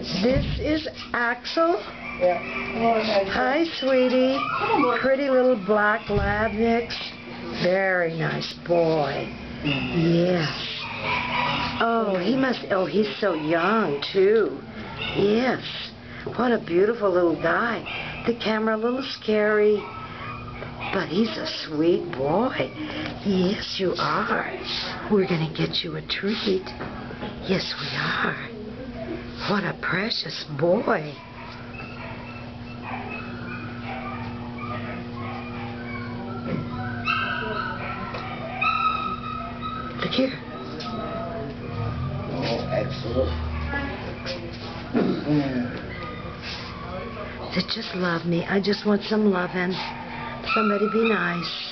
This is Axel. Yeah. Hi, sweetie. Pretty little black lab mix. Very nice boy. Yes. Oh, he must. Oh, he's so young too. Yes. What a beautiful little guy. The camera a little scary, but he's a sweet boy. Yes, you are. We're gonna get you a treat. Yes, we are. What a precious boy. Look here. Oh, excellent. They just love me. I just want some loving. Somebody be nice.